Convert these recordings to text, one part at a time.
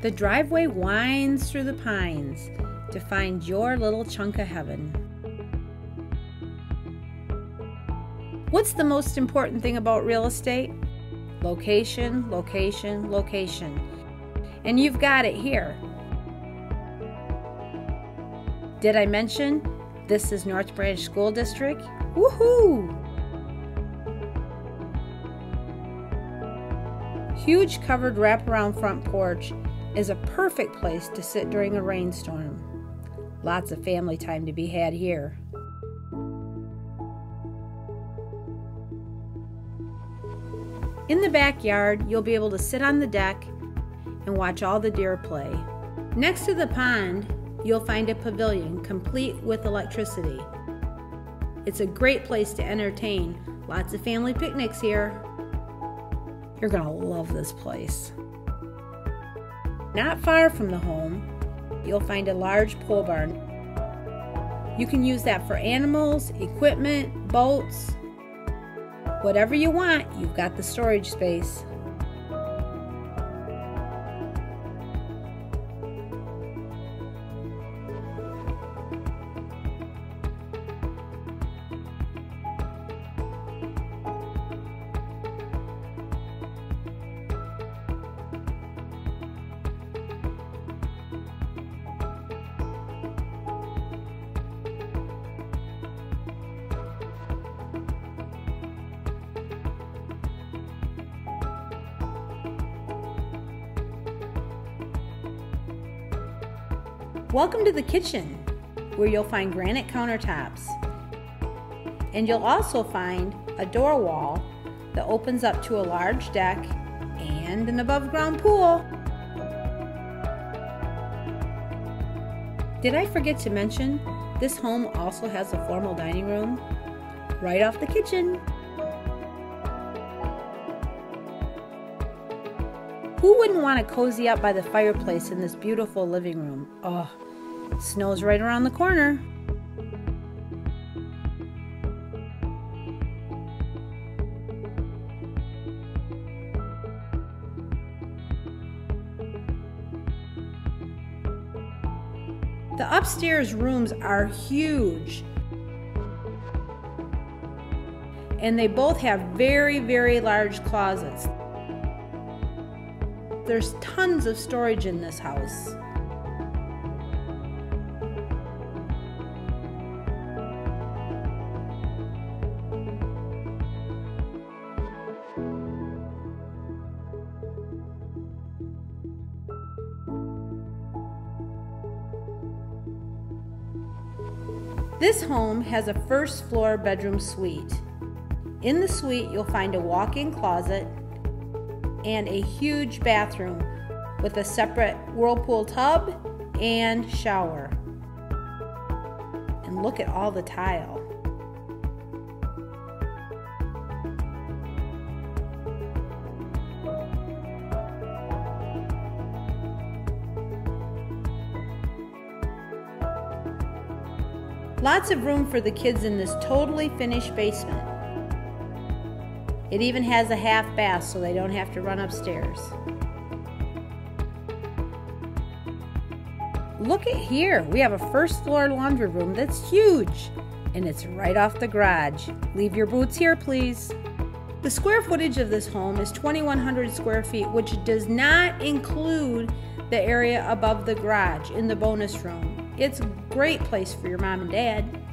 The driveway winds through the pines to find your little chunk of heaven. What's the most important thing about real estate? Location, location, location. And you've got it here. Did I mention this is North Branch School District? Woohoo! Huge covered wraparound front porch is a perfect place to sit during a rainstorm. Lots of family time to be had here. In the backyard, you'll be able to sit on the deck and watch all the deer play. Next to the pond, you'll find a pavilion complete with electricity. It's a great place to entertain. Lots of family picnics here. You're going to love this place. Not far from the home, you'll find a large pole barn. You can use that for animals, equipment, boats, whatever you want, you've got the storage space. Welcome to the kitchen, where you'll find granite countertops. And you'll also find a door wall that opens up to a large deck and an above ground pool. Did I forget to mention this home also has a formal dining room right off the kitchen? Who wouldn't want to cozy up by the fireplace in this beautiful living room? Oh, snow's right around the corner. The upstairs rooms are huge. And they both have very, very large closets. There's tons of storage in this house. This home has a first floor bedroom suite. In the suite, you'll find a walk in closet and a huge bathroom with a separate whirlpool tub and shower. And look at all the tile. Lots of room for the kids in this totally finished basement. It even has a half bath so they don't have to run upstairs. Look at here. We have a first floor laundry room that's huge and it's right off the garage. Leave your boots here, please. The square footage of this home is 2,100 square feet, which does not include the area above the garage in the bonus room. It's a great place for your mom and dad.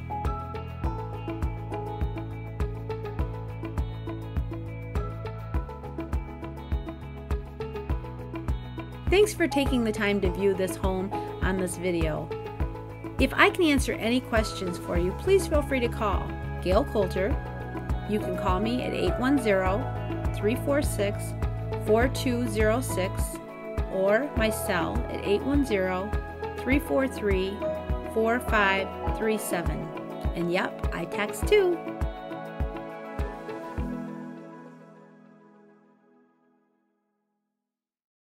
Thanks for taking the time to view this home on this video. If I can answer any questions for you, please feel free to call Gail Coulter. You can call me at 810-346-4206 or my cell at 810-343-4537. And yep, I text too.